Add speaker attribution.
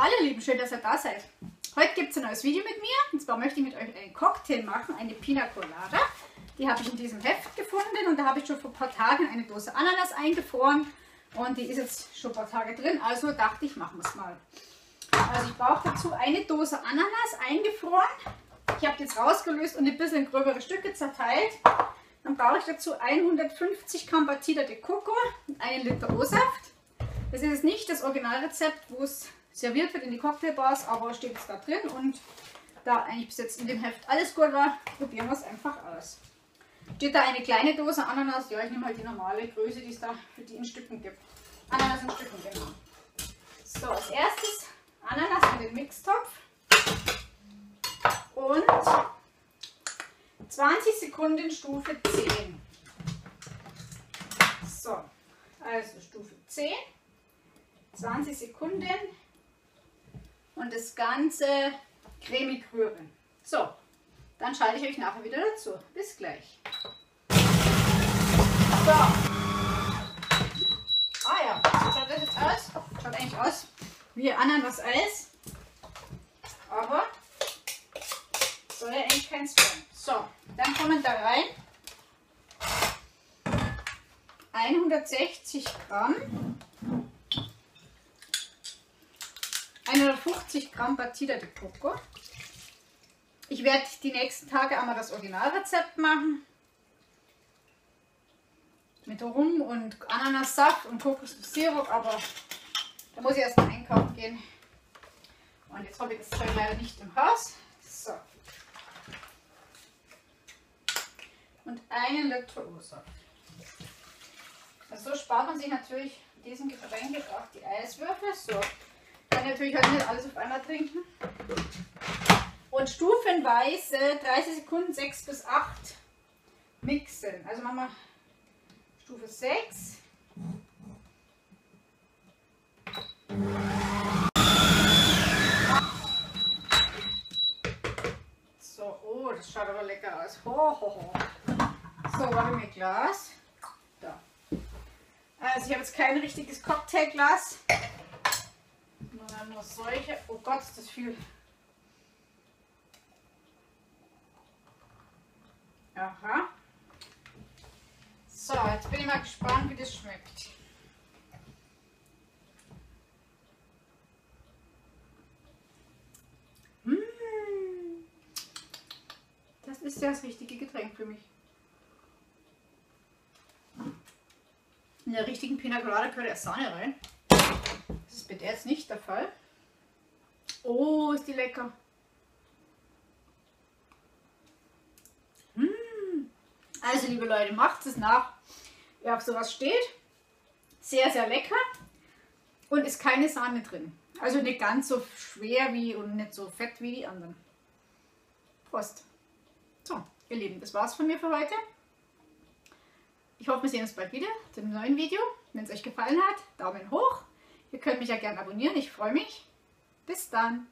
Speaker 1: Hallo Lieben, schön, dass ihr da seid. Heute gibt es ein neues Video mit mir. Und zwar möchte ich mit euch einen Cocktail machen, eine Pina Colada. Die habe ich in diesem Heft gefunden und da habe ich schon vor ein paar Tagen eine Dose Ananas eingefroren. Und die ist jetzt schon ein paar Tage drin, also dachte ich, machen wir es mal. Also ich brauche dazu eine Dose Ananas eingefroren. Ich habe die jetzt rausgelöst und ein bisschen in gröbere Stücke zerteilt. Dann brauche ich dazu 150 Gramm Batida de Coco und einen Liter O-Saft. Das ist jetzt nicht das Originalrezept, wo es serviert wird in die Cocktailbars, aber steht es da drin und da eigentlich bis jetzt in dem Heft alles gut war, probieren wir es einfach aus. Steht da eine kleine Dose Ananas, ja ich nehme halt die normale Größe, die es da für die in Stücken gibt. Ananas in Stücken, genau. So, als erstes Ananas in den Mixtopf und 20 Sekunden Stufe 10. So, also Stufe 10, 20 Sekunden und das Ganze cremig rühren. So, dann schalte ich euch nachher wieder dazu. Bis gleich. So. Ah ja, so schaut das jetzt aus. Schaut eigentlich aus wie Ananas-Eis. Aber soll ja eigentlich keins werden. So, dann kommen da rein 160 Gramm 150 Gramm Batida de Coco. Ich werde die nächsten Tage einmal das Originalrezept machen. Mit Rum und Ananassaft und Kokosnuss-Sirup, aber da muss ich erst mal einkaufen gehen. Und jetzt habe ich das Zeug leider nicht im Haus. So. Und einen Liter O-Saft. Also so spart man sich natürlich diesen Getränk jetzt auch die Eiswürfel. So kann natürlich heute nicht alles auf einmal trinken. Und stufenweise 30 Sekunden 6 bis 8 mixen. Also machen wir Stufe 6. So, oh, das schaut aber lecker aus. Ho, ho, ho. So, warte mir Glas. Da. Also ich habe jetzt kein richtiges Cocktailglas dann nur solche. Oh Gott, ist das viel. Aha. So, jetzt bin ich mal gespannt, wie das schmeckt. Mmh. Das ist ja das richtige Getränk für mich. In der richtigen Pina Colada gehört ja Sahne rein der jetzt nicht der Fall. Oh, ist die lecker. Mmh. Also liebe Leute, macht es nach, wer auf sowas steht. Sehr, sehr lecker und ist keine Sahne drin. Also nicht ganz so schwer wie und nicht so fett wie die anderen. Prost. So, ihr Lieben, das war's von mir für heute. Ich hoffe, wir sehen uns bald wieder zu einem neuen Video. Wenn es euch gefallen hat, Daumen hoch. Ihr könnt mich ja gerne abonnieren, ich freue mich. Bis dann.